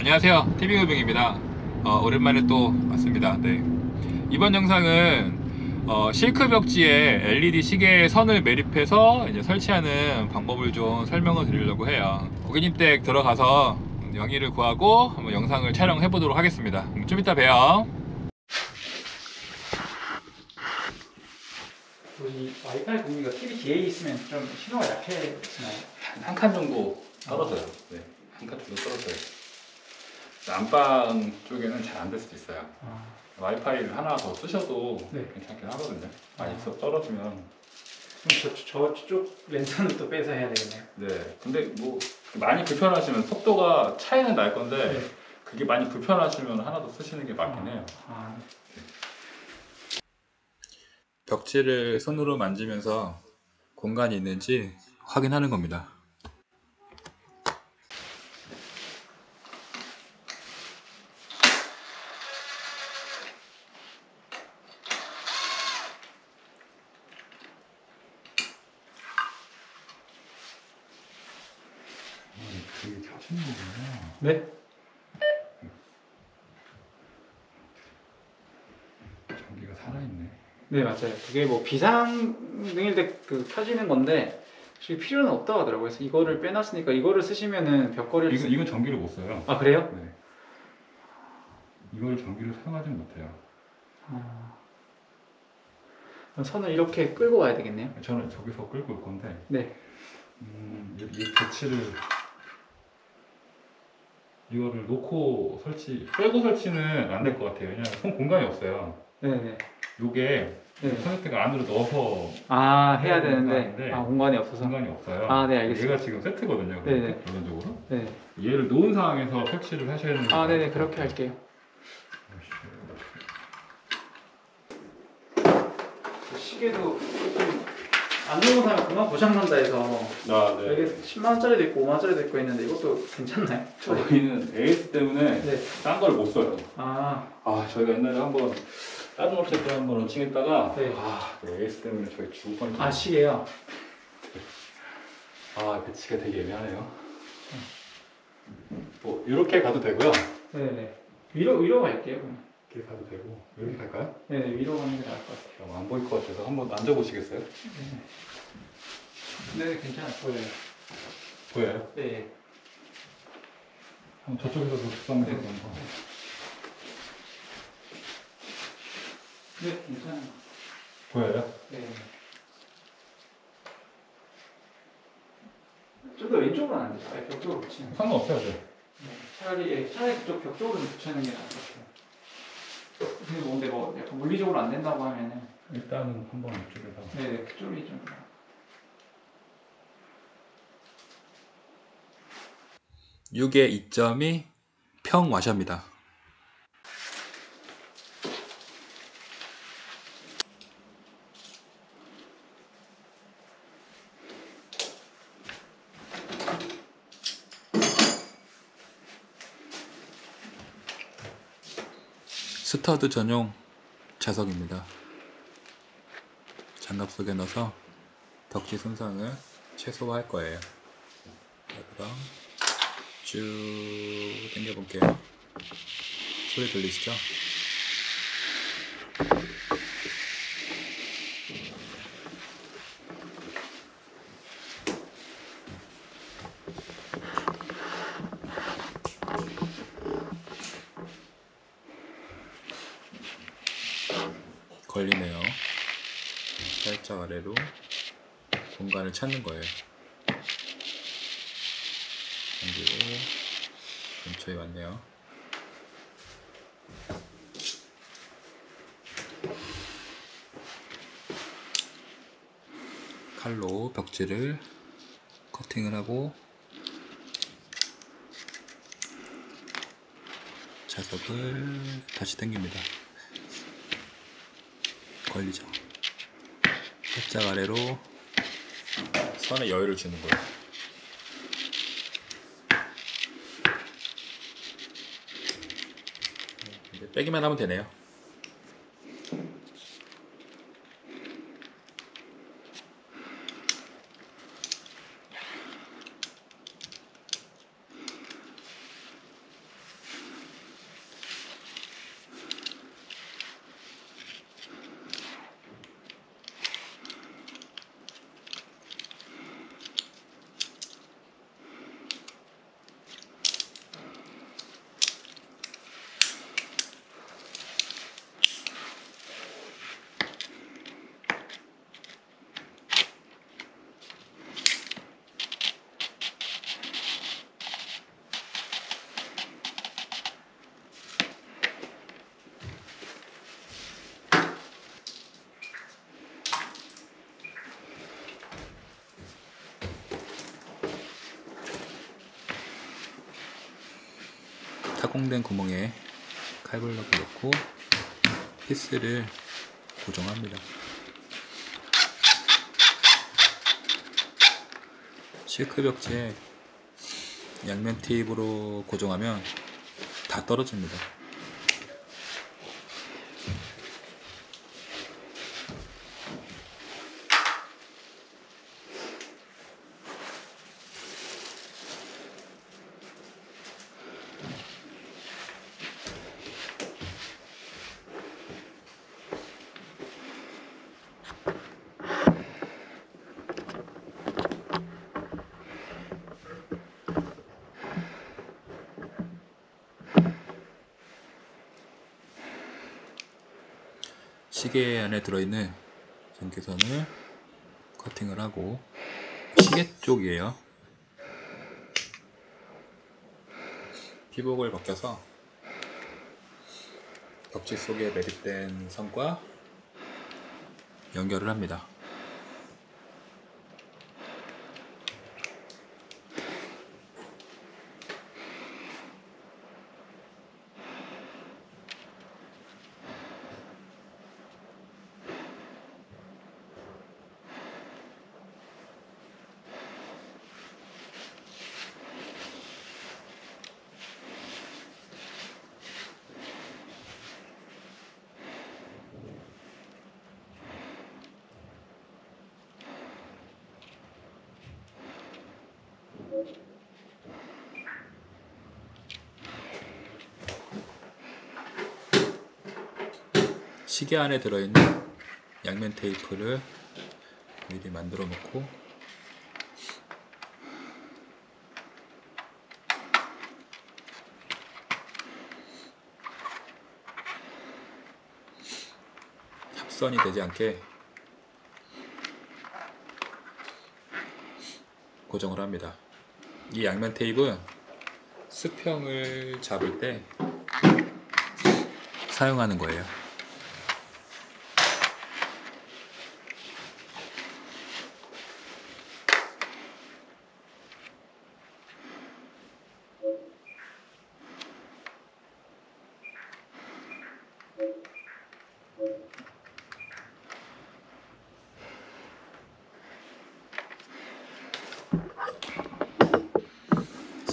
안녕하세요. TV무빙입니다. 어, 오랜만에 또 왔습니다. 네. 이번 영상은 어, 실크 벽지에 LED 시계 선을 매립해서 이제 설치하는 방법을 좀 설명을 드리려고 해요. 고객님 댁 들어가서 영의를 구하고 한번 영상을 촬영해 보도록 하겠습니다. 좀 이따 봬요 우리 와이파이 공유가 TV 뒤에 있으면 좀 신호가 약해지나요? 한 칸 정도 떨어져요 네. 한 칸 정도 떨어져요 안방 쪽에는 잘 안 될 수도 있어요 아, 와이파이를 하나 더 쓰셔도 네. 괜찮긴 하거든요 많이 아. 써- 떨어지면 그럼 저, 저 쪽 랜선을 또 빼서 해야 되겠네요. 네, 근데 뭐 많이 불편하시면 속도가 차이는 날 건데 네. 그게 많이 불편하시면 하나 더 쓰시는 게 맞긴 해요. 아, 벽지를 손으로 만지면서 공간이 있는지 확인하는 겁니다. 그게 켜지는 거구나. 네? 전기가 살아있 네. 네 맞아요. 그게 뭐 비상등일 때 그 켜지는 건데 사실 필요는 없다고 하더라고요. 그래서 이거를 빼놨으니까 이거를 쓰시면은 벽걸이를 이건, 이건 전기를 못 써요. 아 그래요? 네. 이걸 전기를 사용하지 못해요. 아, 그럼 선을 이렇게 끌고 와야 되겠네요. 저는 저기서 끌고 올 건데 네. 음, 이, 이 배치를 이거를 놓고 설치 빼고 설치는 안 될 것 같아요. 왜냐면 손 공간이 없어요. 네네. 요게 네. 커넥터가 안으로 넣어서 아 해야 되는데 아 공간이 없어서. 공간이 없어요. 아, 네, 알겠습니다. 얘가 지금 세트거든요. 네네. 기본적으로 네. 얘를 놓은 상황에서 설치를 하셔야 되는 아. 네네 그렇게 할게요. 시계도 좀안 좋은 사람이 그만 고장 난다 해서 아, 네. 여기 10만 원짜리도 있고 5만 원짜리도 있고 있는데 이것도 괜찮나요? 저희는 AS 때문에 네. 딴 걸 못 써요. 아 아 저희가 옛날에 한번 다른 업체 때 한번 런칭했다가 네. 아 네, AS 때문에 저희 죽을 뻔했죠. 아 시계요. 아 배치가 되게 애매하네요. 뭐 이렇게 가도 되고요. 네네. 위로 위로 갈게요. 그럼. 이렇게 가도 되고 이렇게 갈까요? 네네 위로 가는 게 나을 것 같아요. 그럼 안 보일 것 같아서 한번 앉아보시겠어요? 네 괜찮아 보여요. 보여요? 네. 한번 저쪽에서도 국방에서 네. 한번. 네 괜찮아요. 보여요? 네. 좀 더 왼쪽으로는 안 되죠. 아니, 벽 쪽으로 붙이는 거. 상관없어요, 네. 네, 차라리 예, 차라리 그쪽 벽 쪽으로 붙이는 게 나을 것 같아요. 근데 뭐 근데 뭐 약간 물리적으로 안 된다고 하면은 일단은 한번 이쪽에다. 네 그쪽이 좀 육의 이점이 평와셔입니다. 스터드 전용 자석입니다. 장갑 속에 넣어서 덕지 손상을 최소화할 거예요. 그럼 쭉 당겨 볼게요. 소리 들리시죠? 걸리네요. 살짝 아래로 공간을 찾는 거예요. 당기고 근처에 왔네요. 칼로 벽지를 커팅을 하고 자석을 다시 당깁니다. 걸리죠. 살짝 아래로 선에 여유를 주는 거예요. 빼기만 하면 되네요. 착공된 구멍에 칼블럭을 넣고 피스를 고정합니다. 실크 벽지에 양면 테이프로 고정하면 다 떨어집니다. 시계 안에 들어있는 전기선을 커팅을 하고 시계 쪽이에요. 피복을 벗겨서 벽지 속에 매립된 선과 연결을 합니다. 시계 안에 들어있는 양면 테이프를 미리 만들어 놓고 합선이 되지 않게 고정을 합니다. 이 양면 테이프는 수평을 잡을 때 사용하는 거예요.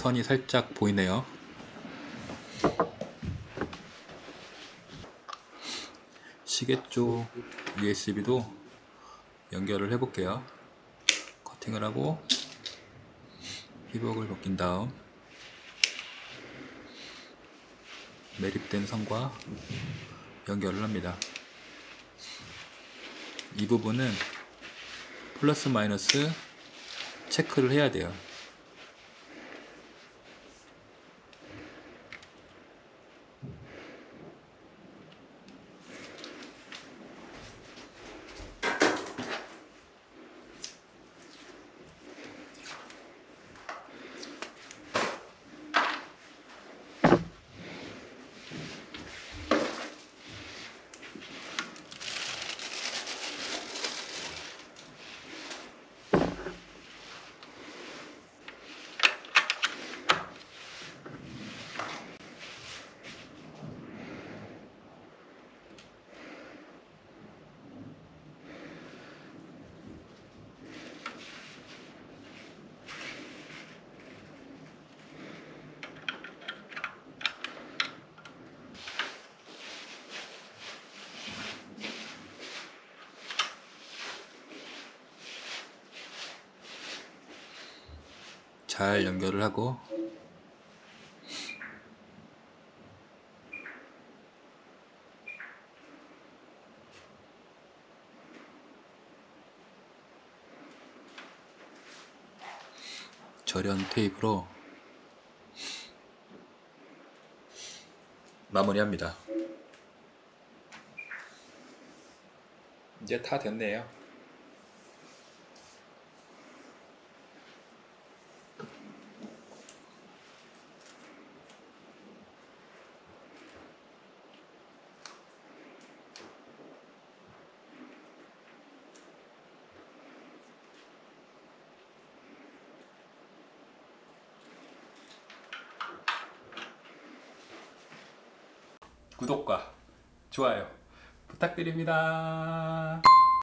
선이 살짝 보이네요. 시계 쪽 USB도 연결을 해 볼게요. 커팅을 하고 피복을 벗긴 다음 매립된 선과 연결을 합니다. 이 부분은 플러스 마이너스 체크를 해야 돼요. 잘 연결을 하고 절연 테이프로 마무리합니다. 이제 다 됐네요. 구독과 좋아요 부탁드립니다.